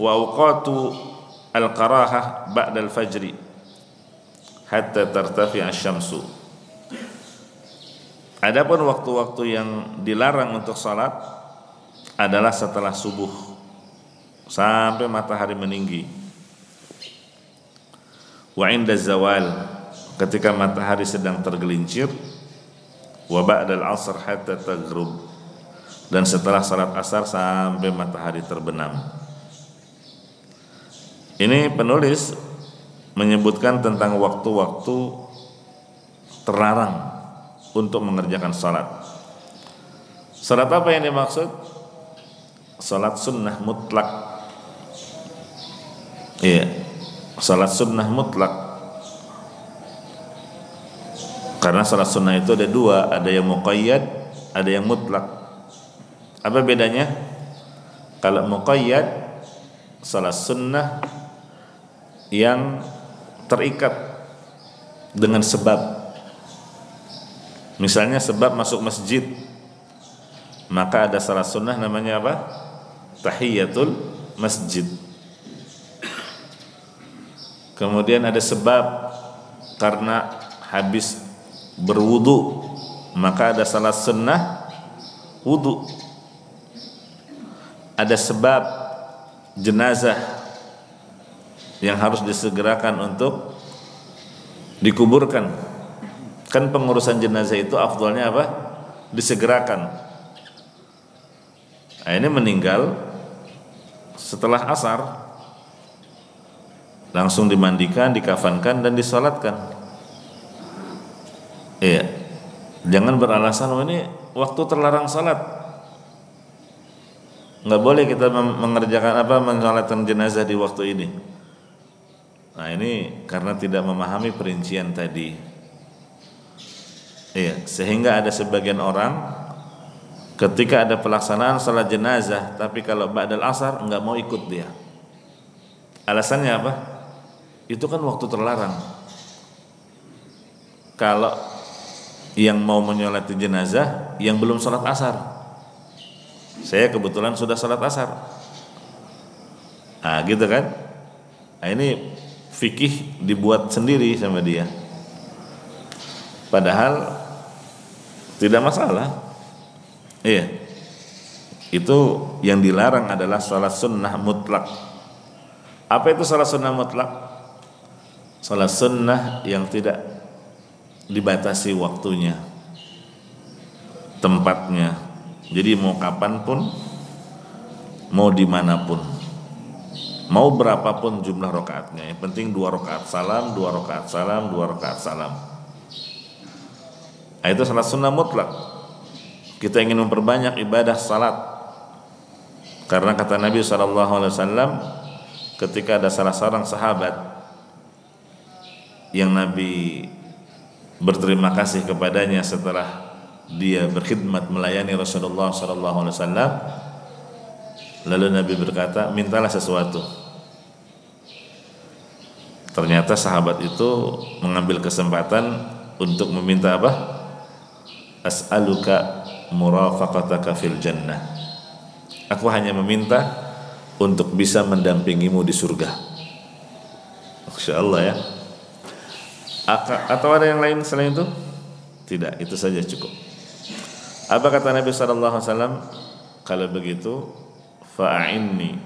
wa awqatu al-karahah ba'da al-fajri hatta tartafi asy-syamsu. Adapun waktu-waktu yang dilarang untuk salat adalah setelah subuh sampai matahari meninggi. Wa inda zawal ketika matahari sedang tergelincir wa ba'dal asr hatta taghrub dan setelah salat asar sampai matahari terbenam. Ini penulis menyebutkan tentang waktu-waktu terlarang untuk mengerjakan salat. Salat apa yang dimaksud? Salat sunnah mutlak. Iya, salat sunnah mutlak. Karena salat sunnah itu ada dua, ada yang muqayyad, ada yang mutlak. Apa bedanya? Kalau muqayyad salat sunnah yang terikat dengan sebab. Misalnya sebab masuk masjid, maka ada salat sunnah namanya apa? Tahiyatul masjid. Kemudian ada sebab karena habis berwudu, maka ada salat sunnah wudu. Ada sebab jenazah yang harus disegerakan untuk dikuburkan. Kan pengurusan jenazah itu afdolnya apa? Disegerakan. Nah, ini meninggal setelah asar langsung dimandikan, dikafankan dan disolatkan. Iya. Jangan beralasan oh ini waktu terlarang salat. Nggak boleh kita mengerjakan apa mensolatkan jenazah di waktu ini. Nah ini karena tidak memahami perincian tadi. Iya, sehingga ada sebagian orang ketika ada pelaksanaan salat jenazah, tapi kalau ba'dal asar nggak mau ikut dia. Alasannya apa? Itu kan waktu terlarang. Kalau yang mau menyolati jenazah yang belum sholat asar, saya kebetulan sudah sholat asar. Nah gitu kan? Nah ini fikih dibuat sendiri sama dia. Padahal tidak masalah. Iya. Itu yang dilarang adalah salat sunnah mutlak. Apa itu salat sunnah mutlak? Salat sunnah yang tidak dibatasi waktunya, tempatnya. Jadi mau kapan pun, mau di mana pun mau berapapun jumlah rokaatnya yang penting dua rokaat salam dua rokaat salam dua rokaat salam. Nah, itu salat sunnah mutlak. Kita ingin memperbanyak ibadah salat. Karena kata Nabi saw ketika ada salah seorang sahabat yang Nabi berterima kasih kepadanya setelah dia berkhidmat melayani Rasulullah SAW lalu Nabi berkata mintalah sesuatu Ternyata sahabat itu mengambil kesempatan untuk meminta apa? As'aluka murafaqataka fil jannah. Aku hanya meminta untuk bisa mendampingimu di surga. Masya Allah ya. Atau ada yang lain selain itu? Tidak, itu saja cukup. Apa kata Nabi Sallallahu Alaihi? Kalau begitu, fa'inni,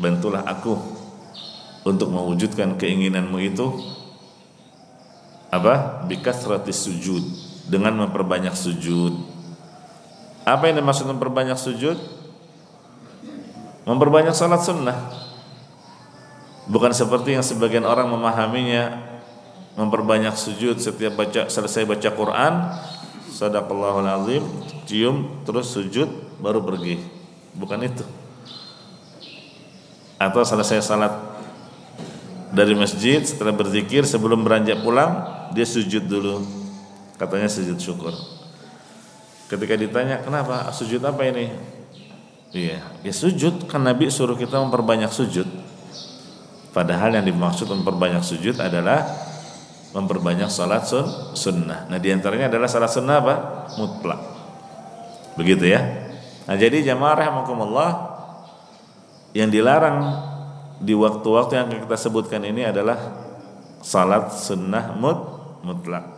bantulah aku untuk mewujudkan keinginanmu itu? Apa? Bikasratis sujud. Dengan memperbanyak sujud. Apa yang dimaksud memperbanyak sujud? Memperbanyak salat sunnah. Bukan seperti yang sebagian orang memahaminya. Memperbanyak sujud setiap baca selesai baca Quran. Sadaqallahul azim. Cium terus sujud baru pergi. Bukan itu. Atau selesai salat dari masjid setelah berzikir sebelum beranjak pulang dia sujud dulu. Katanya sujud syukur. Ketika ditanya kenapa? Sujud apa ini? Iya ya sujud. Kan Nabi suruh kita memperbanyak sujud. Padahal yang dimaksud memperbanyak sujud adalah memperbanyak salat sun, sunnah. Nah di antaranya adalah salat sunnah apa? Mutlak. Begitu ya? Nah jadi jamaah rahimakumullah yang dilarang di waktu-waktu yang kita sebutkan ini adalah salat sunnah mut mutlak.